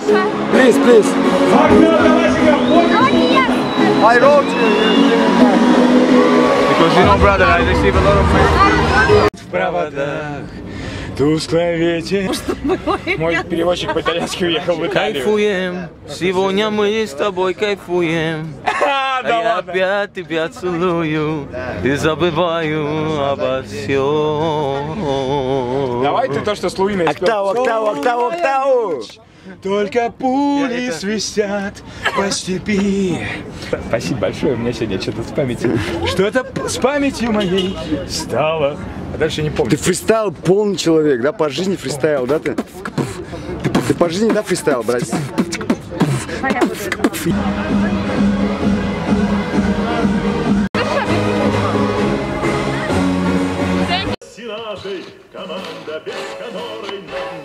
Ксюша. Please, please. I wrote you. Because you know, brother, I receive a lot of mail. В проводах тусклый ветер. Мой переводчик по-итальянски уехал в Италию. Кайфуем, сегодня мы с тобой кайфуем. А, я опять тебя целую и забываю обо всем. Давай ты то, что с Луиной. Октаву, октаву, октаву, октаву. Только пули свистят по степи. Спасибо большое, у меня сегодня что-то с памятью. Что-то с памятью моей стало. А дальше не помню. Ты фристайл полный человек, да? По жизни фристайл, да ты? Ты по жизни, да, фристайл, братец? команда, без которой нам